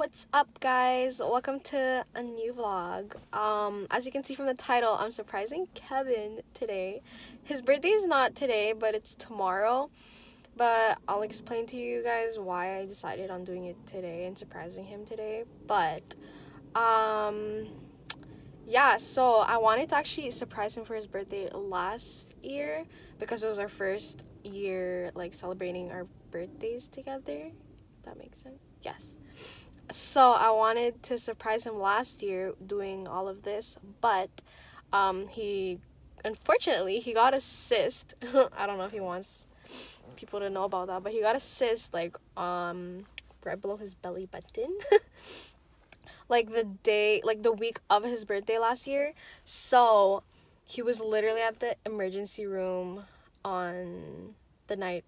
What's up guys? Welcome to a new vlog. Um, as you can see from the title, I'm surprising Kevin today. His birthday is not today, but it's tomorrow. But I'll explain to you guys why I decided on doing it today and surprising him today. But, um, yeah, so I wanted to actually surprise him for his birthday last year because it was our first year like celebrating our birthdays together. That makes sense. Yes so I wanted to surprise him last year doing all of this, but um, he unfortunately he got a cyst. I don't know if he wants people to know about that, but he got a cyst like um right below his belly button. like the day like the week of his birthday last year. So he was literally at the emergency room on the night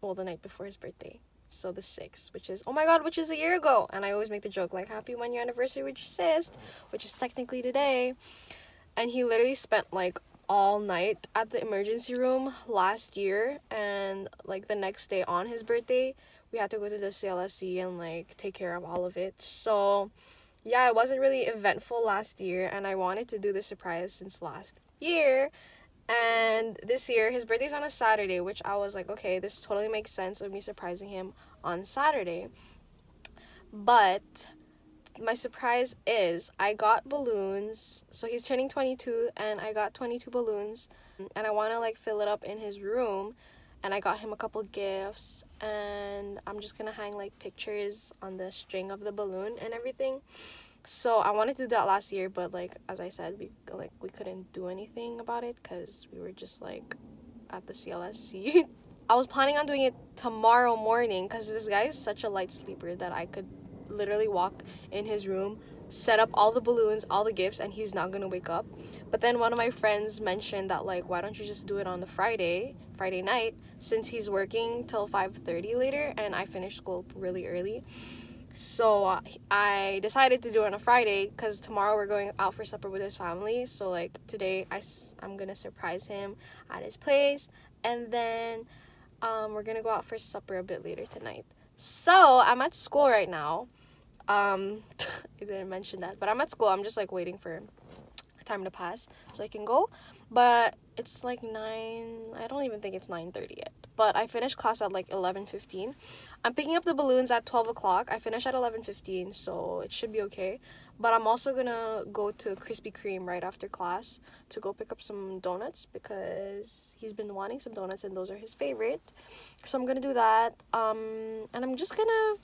well the night before his birthday so the 6th which is oh my god which is a year ago. And i always make the joke like happy one year anniversary with your sis which is technically today. And he literally spent like all night at the emergency room last year. And like the next day on his birthday we had to go to the CLSC and like take care of all of it. So yeah it wasn't really eventful last year. And I wanted to do the surprise since last year and this year, his birthday's on a Saturday, which I was like, okay, this totally makes sense of me surprising him on Saturday. But my surprise is I got balloons. So he's turning 22 and I got 22 balloons and I want to like fill it up in his room and I got him a couple gifts and I'm just going to hang like pictures on the string of the balloon and everything so I wanted to do that last year, but like as I said, we like we couldn't do anything about it because we were just like at the CLSC. I was planning on doing it tomorrow morning because this guy is such a light sleeper that I could literally walk in his room, set up all the balloons, all the gifts, and he's not gonna wake up. But then one of my friends mentioned that like why don't you just do it on the Friday, Friday night, since he's working till 5:30 later and I finish school really early. So I decided to do it on a Friday because tomorrow we're going out for supper with his family. So like today I, I'm gonna surprise him at his place and then um, we're gonna go out for supper a bit later tonight. So I'm at school right now. Um, I didn't mention that, but I'm at school. I'm just like waiting for time to pass so I can go. But it's like 9, I don't even think it's 9.30 yet but I finished class at like 11:15. I'm picking up the balloons at 12 o'clock. I finish at 11:15, so it should be okay. But I'm also gonna go to Krispy Kreme right after class to go pick up some donuts because he's been wanting some donuts and those are his favorite. So I'm gonna do that. Um, and I'm just gonna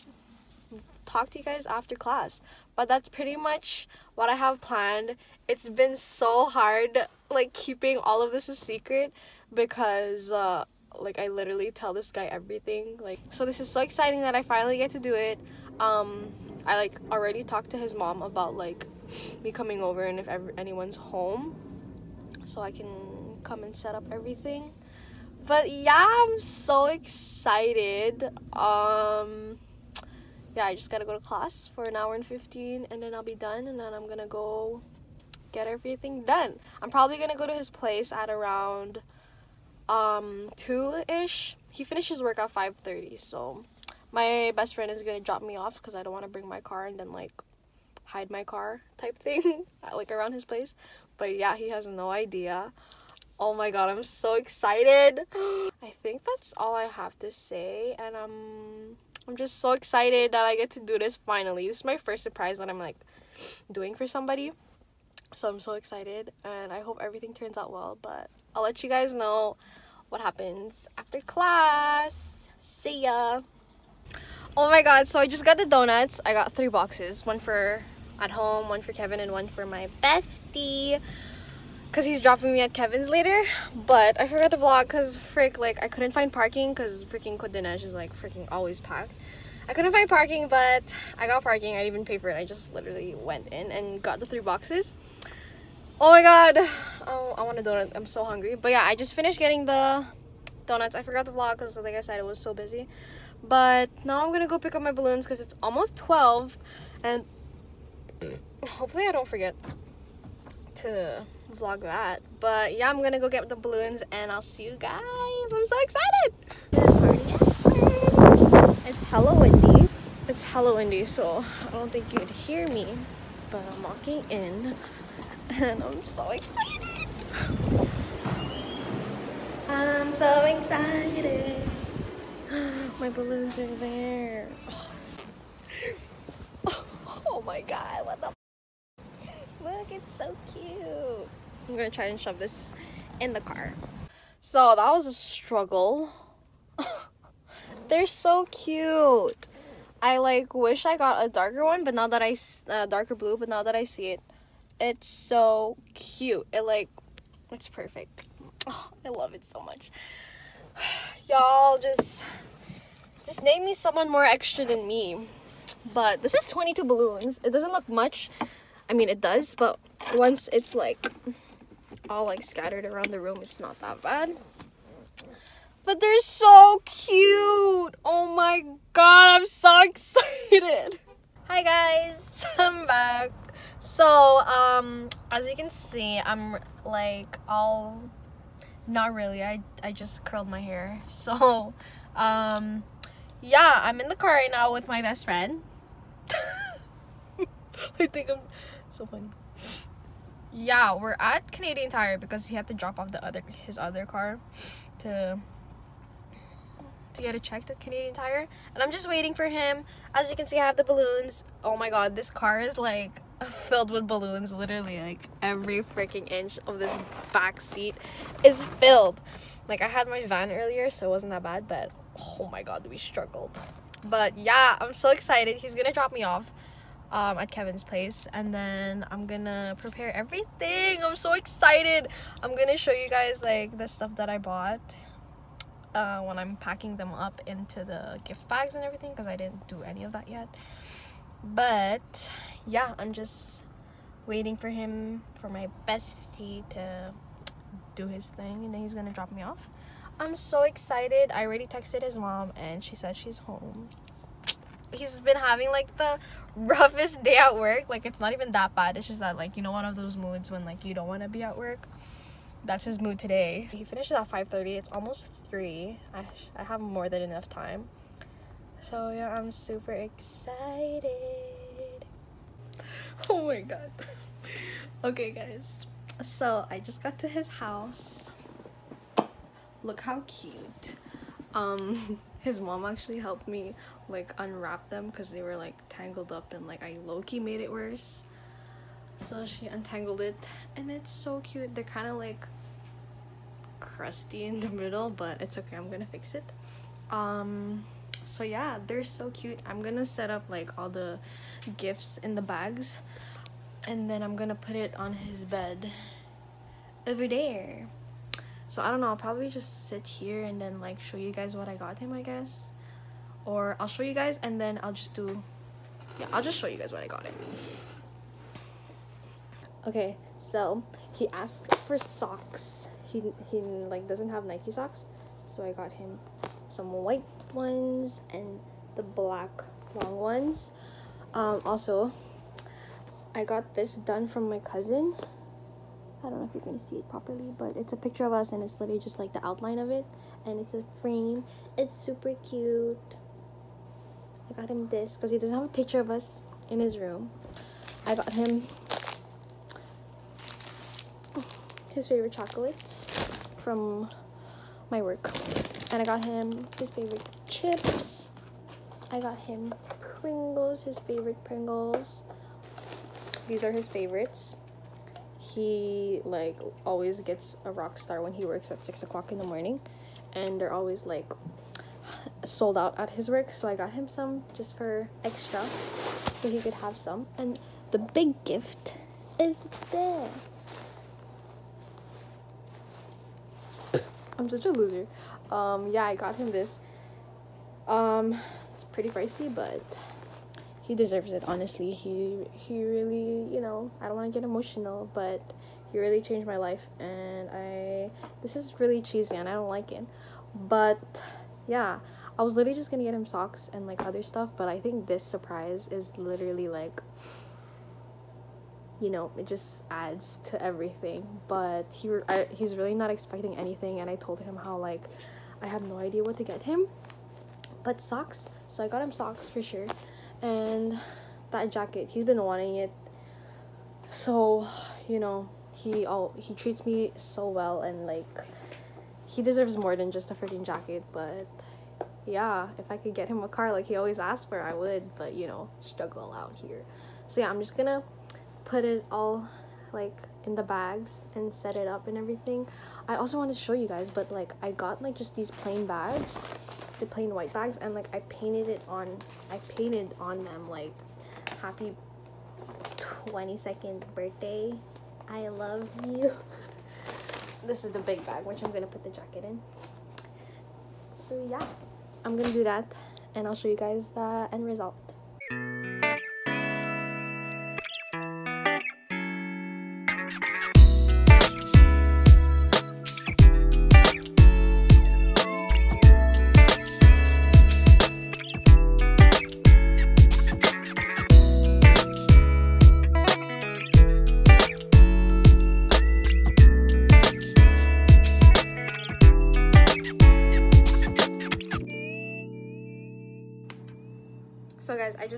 talk to you guys after class. But that's pretty much what I have planned. It's been so hard like keeping all of this a secret because uh like I literally tell this guy everything like so this is so exciting that I finally get to do it. Um I like already talked to his mom about like me coming over and if ever anyone's home so I can come and set up everything. But yeah I'm so excited. Um yeah I just gotta go to class for an hour and 15 and then I'll be done and then I'm gonna go get everything done. I'm probably gonna go to his place at around um 2ish he finishes work at 5:30 so my best friend is gonna drop me off because i don't want to bring my car and then like hide my car type thing like around his place. But yeah he has no idea. Oh my god i'm so excited. I think that's all i have to say and i'm i'm just so excited that i get to do this finally. This is my first surprise that i'm like doing for somebody so i'm so excited and i hope everything turns out well but i'll let you guys know what happens after class see ya oh my god so i just got the donuts i got three boxes one for at home one for kevin and one for my bestie because he's dropping me at kevin's later but i forgot to vlog because frick like i couldn't find parking because freaking Neiges is like freaking always packed I couldn't find parking, but I got parking. I didn't even pay for it. I just literally went in and got the three boxes. Oh my god. Oh, I want a donut. I'm so hungry. But yeah, I just finished getting the donuts. I forgot the vlog because like I said, it was so busy. But now I'm gonna go pick up my balloons because it's almost 12. And hopefully I don't forget to vlog that. But yeah, I'm gonna go get the balloons and I'll see you guys. I'm so excited! It's hella windy. it's hella windy, so I don't think you'd hear me. But I'm walking in, and I'm so excited. I'm so excited. My balloons are there. Oh, oh my god, what the Look, it's so cute. I'm gonna try and shove this in the car. So that was a struggle. They're so cute. I like wish I got a darker one, but now that I uh, darker blue, but now that I see it, it's so cute. It like it's perfect. Oh, I love it so much. Y'all just just name me someone more extra than me. But this is 22 balloons. It doesn't look much. I mean, it does, but once it's like all like scattered around the room, it's not that bad. But they're so cute. Oh my god, I'm so excited. Hi guys, I'm back. So, um, as you can see, I'm like all not really. I I just curled my hair. So, um, yeah, I'm in the car right now with my best friend. I think I'm so funny. Yeah, we're at Canadian Tire because he had to drop off the other his other car to to get it checked at Canadian Tire. And I'm just waiting for him. As you can see, I have the balloons. Oh my god, this car is like filled with balloons. Literally, like every freaking inch of this back seat is filled. Like I had my van earlier, so it wasn't that bad, but oh my god, we struggled. But yeah, I'm so excited. He's gonna drop me off um, at Kevin's place and then I'm gonna prepare everything. I'm so excited. I'm gonna show you guys like the stuff that I bought uh, when I'm packing them up into the gift bags and everything because I didn't do any of that yet. But yeah, I'm just waiting for him, for my bestie to do his thing and then he's gonna drop me off. I'm so excited. I already texted his mom and she said she's home. He's been having like the roughest day at work. Like it's not even that bad. It's just that like you know one of those moods when like you don't want to be at work that's his mood today. He finishes at 5.30. It's almost 3. I, I have more than enough time. So yeah, I'm super excited. Oh my god. okay guys. So I just got to his house. Look how cute. Um his mom actually helped me like unwrap them because they were like tangled up and like I low-key made it worse so she untangled it and it's so cute. They're kind of like crusty in the middle but it's okay i'm gonna fix it. Um so yeah they're so cute. I'm gonna set up like all the gifts in the bags and then i'm gonna put it on his bed over there. So i don't know i'll probably just sit here and then like show you guys what i got him i guess. Or i'll show you guys and then i'll just do yeah i'll just show you guys what i got him okay so he asked for socks. He he like doesn't have nike socks. So i got him some white ones and the black long ones. Um also i got this done from my cousin. I don't know if you're gonna see it properly but it's a picture of us and it's literally just like the outline of it. And it's a frame. It's super cute. I got him this because he doesn't have a picture of us in his room. I got him his favorite chocolates from my work. And I got him his favorite chips. I got him Pringles, his favorite Pringles. These are his favorites. He like always gets a rock star when he works at six o'clock in the morning. And they're always like sold out at his work. So I got him some just for extra so he could have some. And the big gift is this. I'm such a loser. Um, yeah, I got him this. Um, it's pretty pricey, but he deserves it. Honestly, he he really, you know, I don't want to get emotional, but he really changed my life, and I this is really cheesy, and I don't like it. But yeah, I was literally just gonna get him socks and like other stuff, but I think this surprise is literally like you know it just adds to everything. But he I, he's really not expecting anything and i told him how like i have no idea what to get him. But socks so i got him socks for sure. And that jacket he's been wanting it. So you know he all he treats me so well and like he deserves more than just a freaking jacket. But yeah if i could get him a car like he always asks for i would. But you know struggle out here. So yeah i'm just gonna put it all like in the bags and set it up and everything. I also wanted to show you guys but like i got like just these plain bags the plain white bags and like i painted it on i painted on them like happy 22nd birthday. I love you. This is the big bag which i'm gonna put the jacket in. So yeah i'm gonna do that and i'll show you guys the end result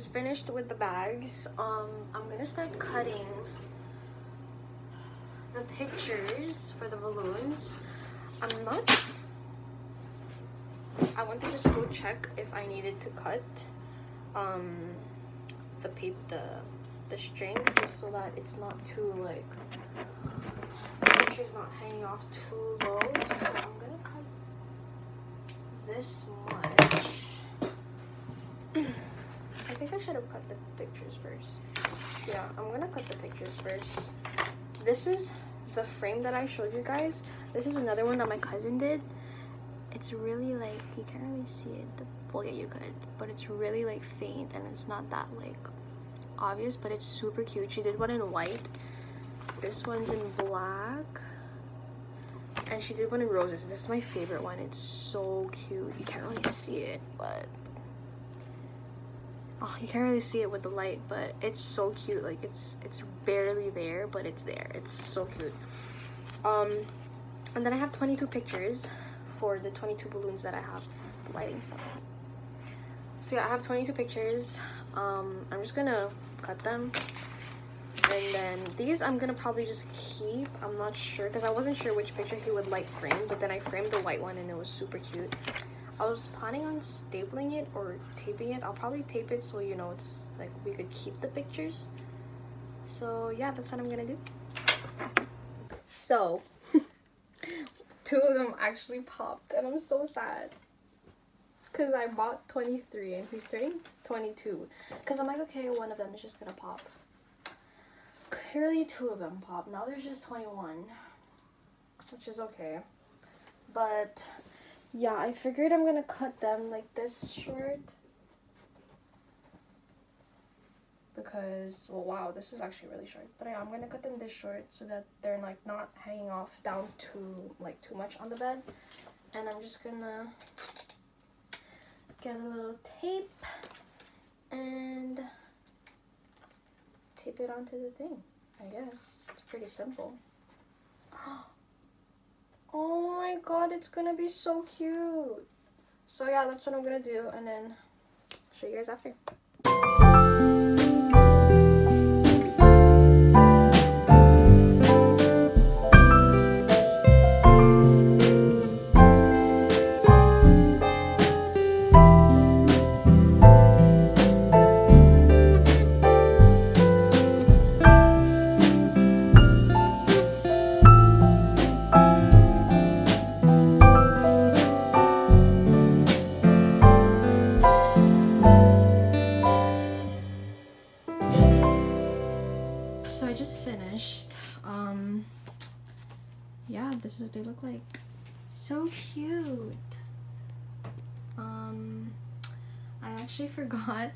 finished with the bags. Um i'm gonna start cutting the pictures for the balloons. I'm not i want to just go check if i needed to cut um the paper the the string just so that it's not too like the picture's not hanging off too low. So i'm gonna cut this much I think I should have cut the pictures first. So yeah, I'm gonna cut the pictures first. This is the frame that I showed you guys. This is another one that my cousin did. It's really like, you can't really see it. Well, yeah, you could. But it's really like faint and it's not that like obvious, but it's super cute. She did one in white. This one's in black. And she did one in roses. This is my favorite one. It's so cute. You can't really see it, but oh, you can't really see it with the light but it's so cute. Like it's it's barely there but it's there. It's so cute. Um and then i have 22 pictures for the 22 balloons that i have lighting cells. So yeah i have 22 pictures. Um i'm just gonna cut them. And then these i'm gonna probably just keep. I'm not sure because i wasn't sure which picture he would like frame but then i framed the white one and it was super cute I was planning on stapling it or taping it. I'll probably tape it so you know it's like we could keep the pictures. So yeah, that's what I'm gonna do. So, two of them actually popped and I'm so sad. Because I bought 23 and he's turning 22. Because I'm like, okay, one of them is just gonna pop. Clearly two of them popped. Now there's just 21. Which is okay. But yeah, I figured I'm gonna cut them like this short. Because, well, wow, this is actually really short. But yeah, I'm gonna cut them this short so that they're like not hanging off down too, like too much on the bed. And I'm just gonna get a little tape and tape it onto the thing, I guess. It's pretty simple. Oh, Oh my god, it's gonna be so cute. So yeah, that's what I'm gonna do and then show you guys after. Forgot.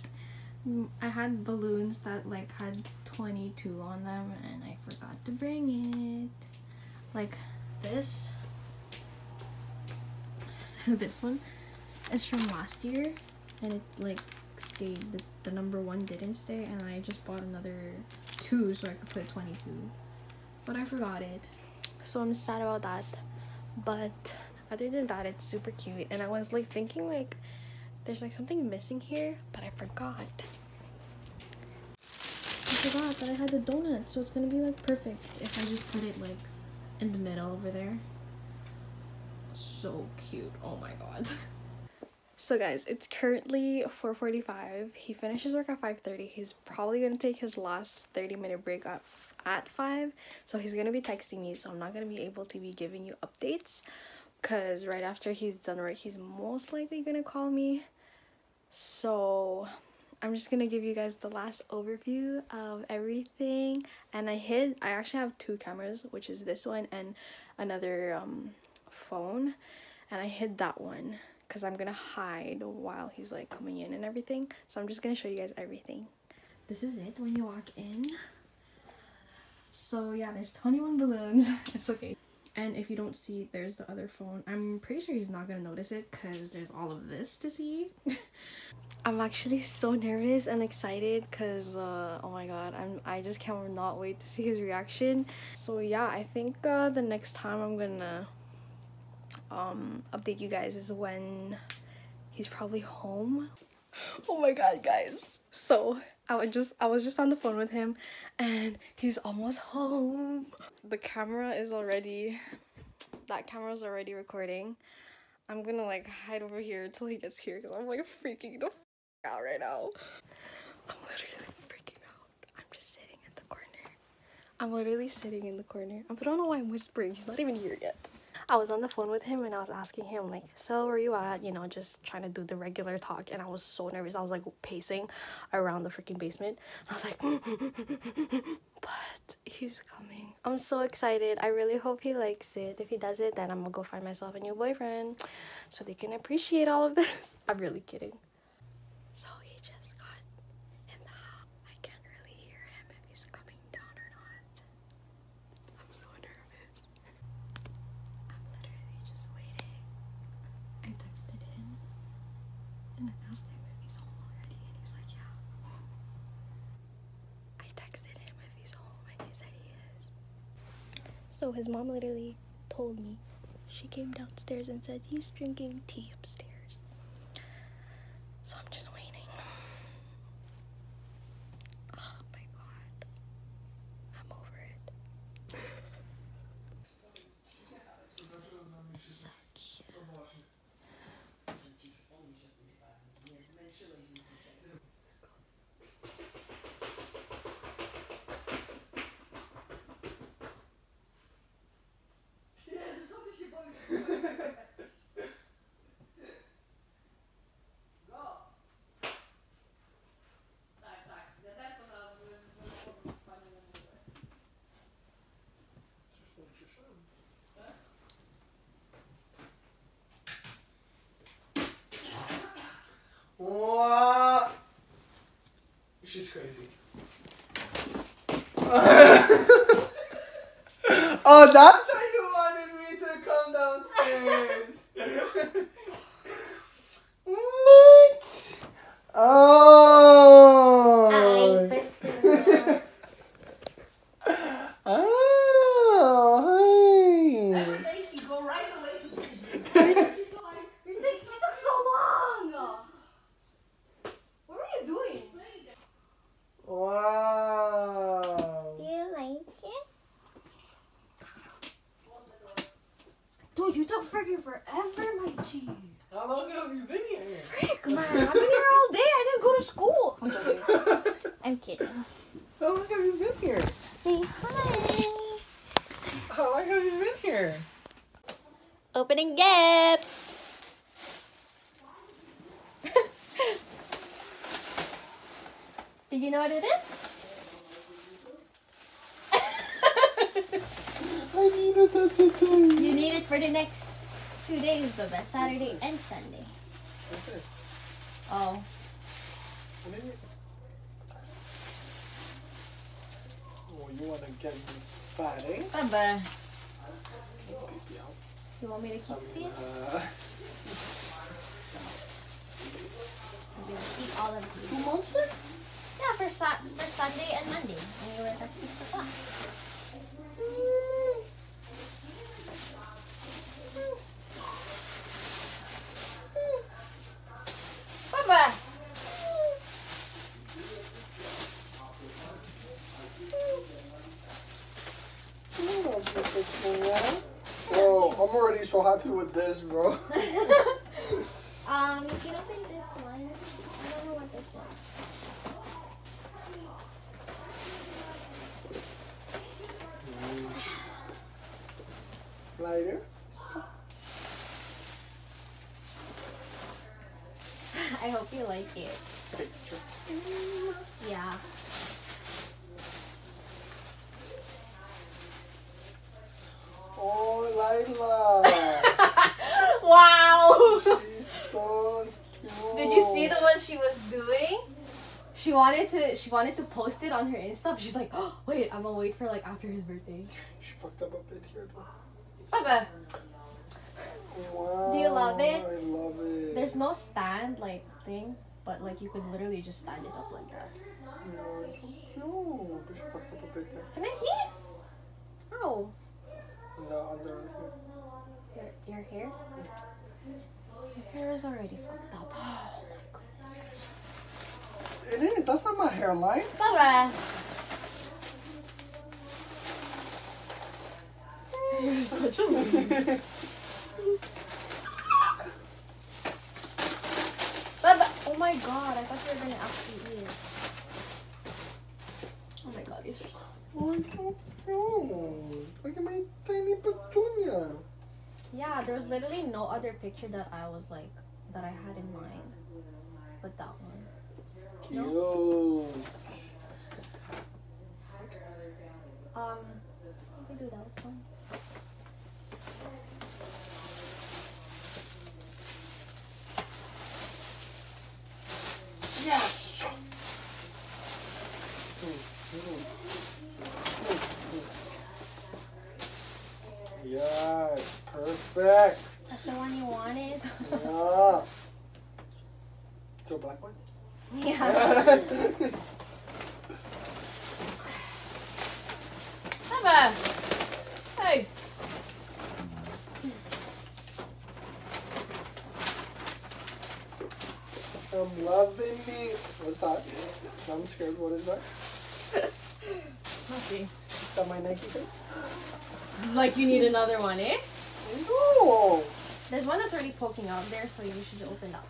I had balloons that like had 22 on them and I forgot to bring it. Like this. this one is from last year and it like stayed. The, the number one didn't stay and I just bought another two so I could put 22. But I forgot it so i'm sad about that but other than that it's super cute and i was like thinking like there's like something missing here but i forgot I forgot that I had the donut, so it's gonna be like perfect if I just put it like in the middle over there. So cute. Oh my god. So guys, it's currently 4:45. He finishes work at 5:30. He's probably going to take his last 30 minute break at at 5. So he's going to be texting me, so I'm not going to be able to be giving you updates cuz right after he's done work, he's most likely going to call me. So I'm just gonna give you guys the last overview of everything. And I hid I actually have two cameras which is this one and another um, phone. And I hid that one because I'm gonna hide while he's like coming in and everything. So I'm just gonna show you guys everything. This is it when you walk in. So yeah there's 21 balloons. It's okay and if you don't see there's the other phone. I'm pretty sure he's not gonna notice it because there's all of this to see. I'm actually so nervous and excited because uh, oh my god i'm i just cannot wait to see his reaction. So yeah i think uh, the next time i'm gonna um update you guys is when he's probably home oh my god guys. So i was just i was just on the phone with him and he's almost home. The camera is already that camera's already recording. I'm gonna like hide over here until he gets here because i'm like freaking the out right now. I'm literally freaking out. I'm just sitting in the corner. I'm literally sitting in the corner. I don't know why i'm whispering. He's not even here yet I was on the phone with him and I was asking him like, so where you at? You know, just trying to do the regular talk and I was so nervous. I was like pacing around the freaking basement. I was like, but he's coming. I'm so excited. I really hope he likes it. If he does it, then I'm gonna go find myself a new boyfriend so they can appreciate all of this. I'm really kidding. So his mom literally told me. She came downstairs and said he's drinking tea upstairs. So I'm just waiting. Oh my god. I'm over it. What? She's crazy. oh, that's why you wanted me to come downstairs. what? Oh. oh, hi. Thank you. Go right away. Thank you so much. Your thing you took so long. What were you doing? Wow. you like it? Dude, you took freaking forever, my G. How long have you been here? Frick, man. I've been here all day. I didn't go to school. I'm. I'm kidding. How long have you been here? Say hi. How long have you been here? Opening gifts. Did you know what it is? I needed that today. you need it for the next two days, Baba. Saturday and Sunday. Okay. Oh. What is it? Oh, you want to get me fat, eh? Baba, you want me to keep these? Uh, I'm gonna eat all of these. two months? Yeah, for, for Sunday and Monday. And you would have to keep the class. Baba! Petunia. Bro, I'm already so happy with this, bro. um, you can open this one. I don't know what this is. Lighter. I hope you like it. Picture. Yeah. Oh, Lila. wow! She's so cute. Did you see the one she was doing? She wanted to she wanted to post it on her Insta. but She's like, oh, wait, I'm gonna wait for like after his birthday. She fucked up a bit here, though. Baba, Wow. Do you love it? I love it. there's no stand like thing, but like you could literally just stand it up like that. No, it's so cute. But she fucked up a bit there. Can I see? Oh, the, on the, your your hair. Your hair is already fucked up. Oh my god. It is. That's not my hairline. Baba. You're such a weird. Baba. Oh my god, I thought you were gonna actually eat it. Oh my god, these are so. Oh, it's so cute. Look at my tiny petunia. Yeah, there was literally no other picture that I was like that I had in mind, but that one. Cute. Um, we do that one. Yes. Yes, perfect. That's the one you wanted. Yeah. Is there a black one? Yeah. Baba. Hey. I'm loving me. What's that? I'm scared. What is that? See. Is that my Nike thing? It's like you need another one, eh? No. There's one that's already poking out there, so you should open that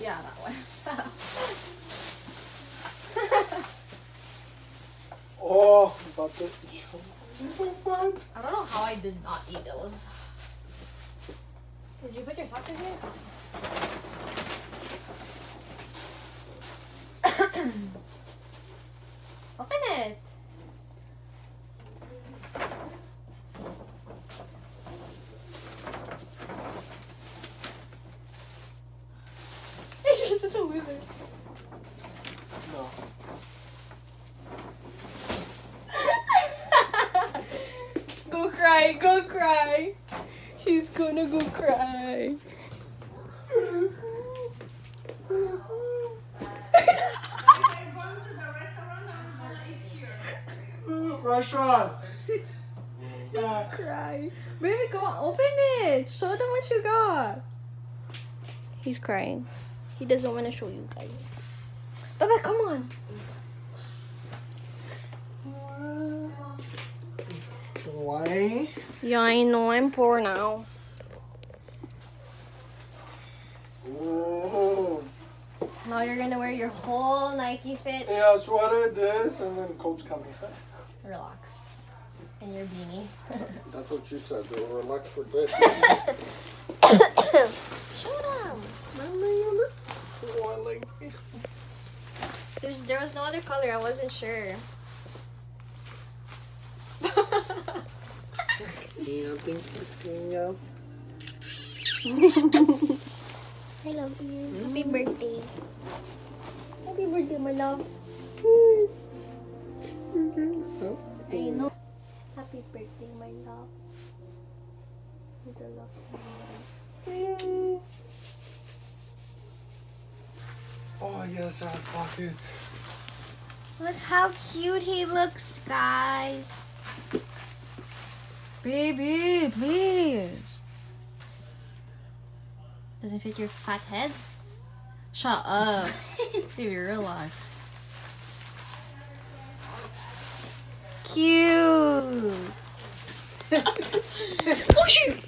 Yeah, that one. Oh, about to choke. You're so fun. I don't know how I did not eat those. Did you put your socks in here? Open it. You're such a loser. No. go cry, go cry. He's gonna go cry. Restaurant. Uh, cry. Baby, go on, open it. Show them what you got. He's crying. He doesn't want to show you guys. Baba, come on. Why? Yeah, I know. I'm poor now. Oh. Now you're gonna wear your whole Nike fit. Yeah, sweater, this, and then coat's coming. Relax. And your beanie. That's what you said. They'll relax for this. Show them. One like There's there was no other color. I wasn't sure. Yeah, things yeah. I love you. Happy mm. birthday. Happy birthday, my love. Mm. I know. Happy birthday, my love. With the love. of my life. Oh yes, it has pockets. Look how cute he looks, guys. Baby, please. Doesn't fit your fat head? Shut up. Baby, relax. Cute. oh shoot!